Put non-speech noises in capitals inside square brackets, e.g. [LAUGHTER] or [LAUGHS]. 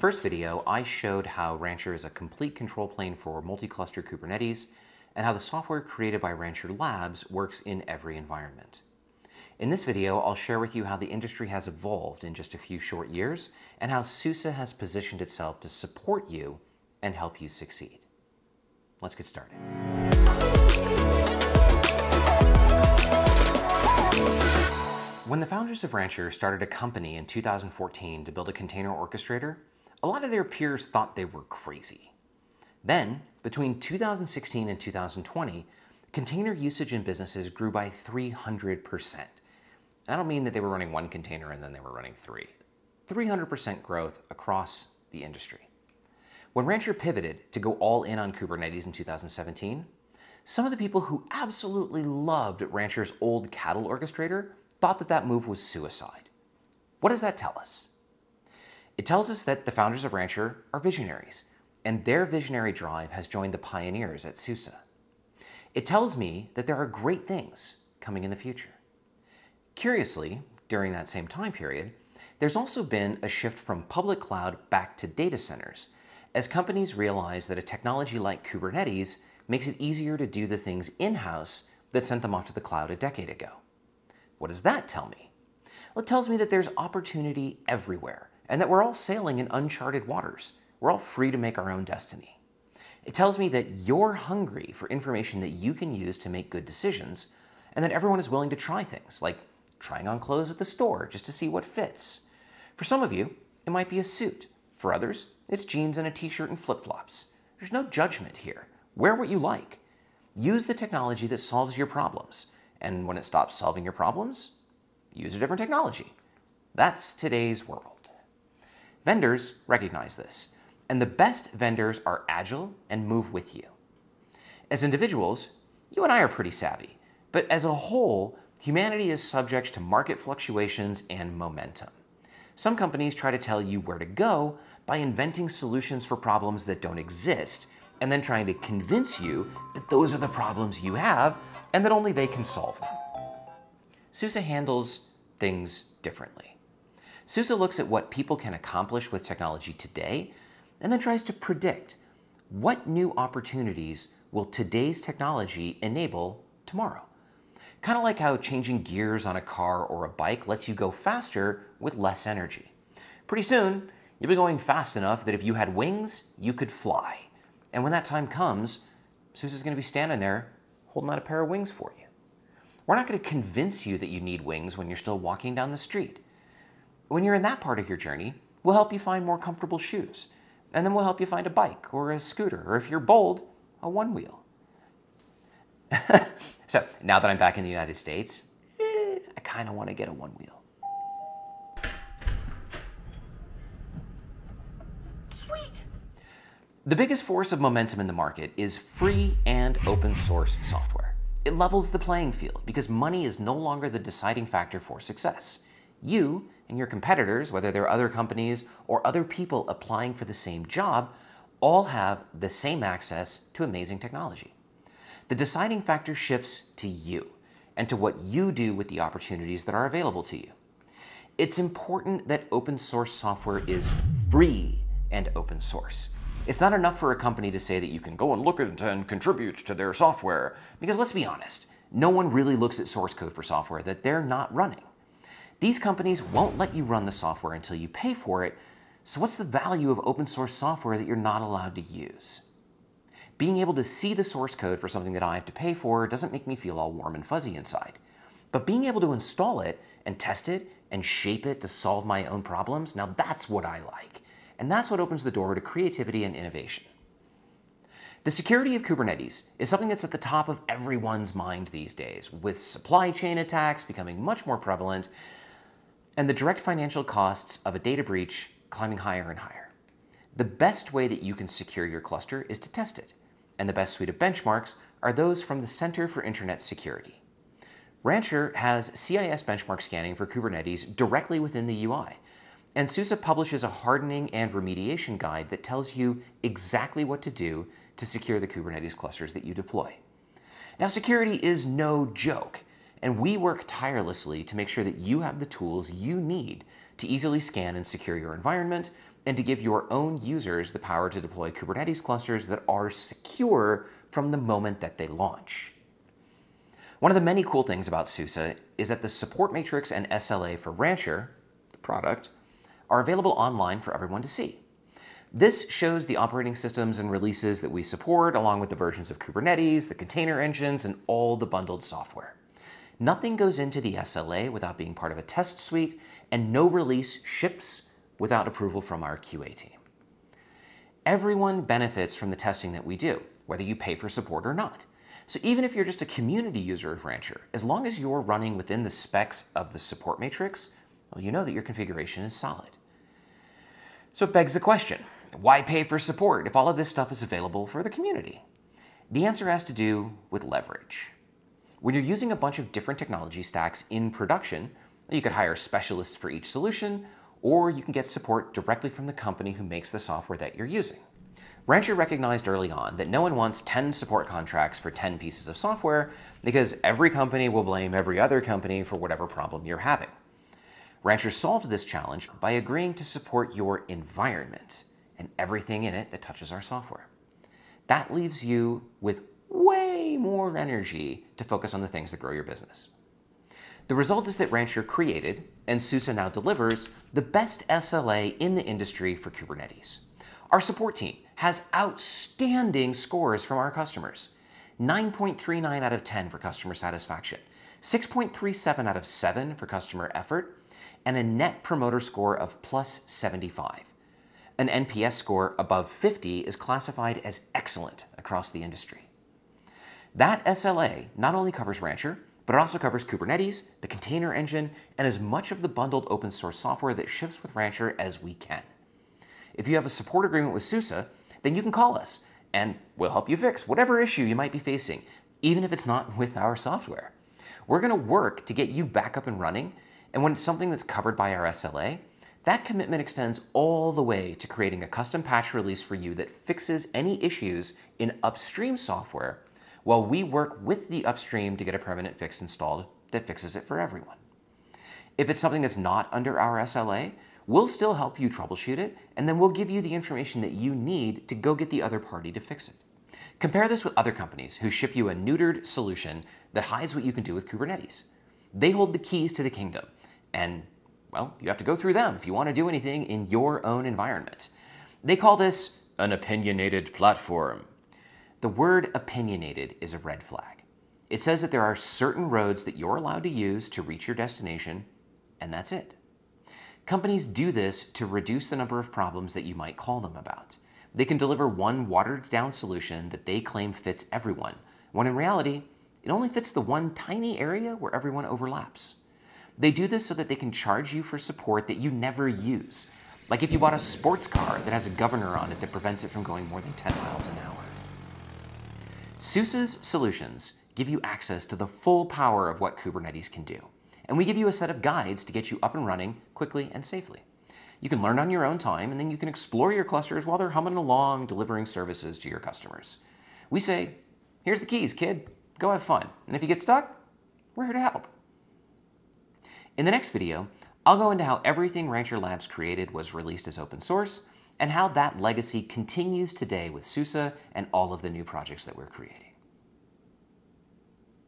first video, I showed how Rancher is a complete control plane for multi-cluster Kubernetes and how the software created by Rancher Labs works in every environment. In this video, I'll share with you how the industry has evolved in just a few short years and how SUSE has positioned itself to support you and help you succeed. Let's get started. When the founders of Rancher started a company in 2014 to build a container orchestrator, a lot of their peers thought they were crazy. Then, between 2016 and 2020, container usage in businesses grew by 300%. I don't mean that they were running one container and then they were running three. 300% growth across the industry. When Rancher pivoted to go all in on Kubernetes in 2017, some of the people who absolutely loved Rancher's old cattle orchestrator thought that that move was suicide. What does that tell us? It tells us that the founders of Rancher are visionaries, and their visionary drive has joined the pioneers at SUSE. It tells me that there are great things coming in the future. Curiously, during that same time period, there's also been a shift from public cloud back to data centers, as companies realize that a technology like Kubernetes makes it easier to do the things in-house that sent them off to the cloud a decade ago. What does that tell me? Well, it tells me that there's opportunity everywhere, and that we're all sailing in uncharted waters. We're all free to make our own destiny. It tells me that you're hungry for information that you can use to make good decisions, and that everyone is willing to try things, like trying on clothes at the store just to see what fits. For some of you, it might be a suit. For others, it's jeans and a t-shirt and flip-flops. There's no judgment here. Wear what you like. Use the technology that solves your problems. And when it stops solving your problems, use a different technology. That's today's world. Vendors recognize this, and the best vendors are agile and move with you. As individuals, you and I are pretty savvy, but as a whole, Humanity is subject to market fluctuations and momentum. Some companies try to tell you where to go by inventing solutions for problems that don't exist, and then trying to convince you that those are the problems you have and that only they can solve them. SUSE handles things differently. SUSE looks at what people can accomplish with technology today and then tries to predict what new opportunities will today's technology enable tomorrow. Kind of like how changing gears on a car or a bike lets you go faster with less energy. Pretty soon, you'll be going fast enough that if you had wings, you could fly. And when that time comes, SUSE is going to be standing there holding out a pair of wings for you. We're not going to convince you that you need wings when you're still walking down the street. When you're in that part of your journey, we'll help you find more comfortable shoes. And then we'll help you find a bike or a scooter, or if you're bold, a one wheel. [LAUGHS] so now that I'm back in the United States, eh, I kind of want to get a one wheel. Sweet! The biggest force of momentum in the market is free and open source software. It levels the playing field because money is no longer the deciding factor for success. You and your competitors, whether they're other companies or other people applying for the same job, all have the same access to amazing technology. The deciding factor shifts to you and to what you do with the opportunities that are available to you. It's important that open source software is free and open source. It's not enough for a company to say that you can go and look at and contribute to their software, because let's be honest, no one really looks at source code for software that they're not running. These companies won't let you run the software until you pay for it, so what's the value of open source software that you're not allowed to use? being able to see the source code for something that I have to pay for doesn't make me feel all warm and fuzzy inside. But being able to install it and test it and shape it to solve my own problems, now that's what I like. And that's what opens the door to creativity and innovation. The security of Kubernetes is something that's at the top of everyone's mind these days, with supply chain attacks becoming much more prevalent and the direct financial costs of a data breach climbing higher and higher. The best way that you can secure your cluster is to test it and the best suite of benchmarks are those from the Center for Internet Security. Rancher has CIS benchmark scanning for Kubernetes directly within the UI, and SUSE publishes a hardening and remediation guide that tells you exactly what to do to secure the Kubernetes clusters that you deploy. Now, security is no joke, and we work tirelessly to make sure that you have the tools you need to easily scan and secure your environment and to give your own users the power to deploy Kubernetes clusters that are secure from the moment that they launch. One of the many cool things about SUSE is that the support matrix and SLA for Rancher, the product, are available online for everyone to see. This shows the operating systems and releases that we support, along with the versions of Kubernetes, the container engines, and all the bundled software. Nothing goes into the SLA without being part of a test suite, and no release ships without approval from our QA team. Everyone benefits from the testing that we do, whether you pay for support or not. So even if you're just a community user of Rancher, as long as you're running within the specs of the support matrix, well, you know that your configuration is solid. So it begs the question, why pay for support if all of this stuff is available for the community? The answer has to do with leverage. When you're using a bunch of different technology stacks in production, you could hire specialists for each solution, or you can get support directly from the company who makes the software that you're using. Rancher recognized early on that no one wants 10 support contracts for 10 pieces of software because every company will blame every other company for whatever problem you're having. Rancher solved this challenge by agreeing to support your environment and everything in it that touches our software. That leaves you with energy to focus on the things that grow your business. The result is that Rancher created, and SUSE now delivers, the best SLA in the industry for Kubernetes. Our support team has outstanding scores from our customers. 9.39 out of 10 for customer satisfaction, 6.37 out of 7 for customer effort, and a net promoter score of plus 75. An NPS score above 50 is classified as excellent across the industry. That SLA not only covers Rancher, but it also covers Kubernetes, the container engine, and as much of the bundled open source software that ships with Rancher as we can. If you have a support agreement with SUSE, then you can call us and we'll help you fix whatever issue you might be facing, even if it's not with our software. We're going to work to get you back up and running, and when it's something that's covered by our SLA, that commitment extends all the way to creating a custom patch release for you that fixes any issues in upstream software while we work with the upstream to get a permanent fix installed that fixes it for everyone. If it's something that's not under our SLA, we'll still help you troubleshoot it, and then we'll give you the information that you need to go get the other party to fix it. Compare this with other companies who ship you a neutered solution that hides what you can do with Kubernetes. They hold the keys to the kingdom, and well, you have to go through them if you want to do anything in your own environment. They call this an opinionated platform. The word opinionated is a red flag. It says that there are certain roads that you're allowed to use to reach your destination, and that's it. Companies do this to reduce the number of problems that you might call them about. They can deliver one watered down solution that they claim fits everyone, when in reality, it only fits the one tiny area where everyone overlaps. They do this so that they can charge you for support that you never use. Like if you bought a sports car that has a governor on it that prevents it from going more than 10 miles an hour. SUSE's solutions give you access to the full power of what Kubernetes can do. And we give you a set of guides to get you up and running quickly and safely. You can learn on your own time, and then you can explore your clusters while they're humming along delivering services to your customers. We say, here's the keys, kid. Go have fun. And if you get stuck, we're here to help. In the next video, I'll go into how everything Rancher Labs created was released as open source and how that legacy continues today with SUSE and all of the new projects that we're creating.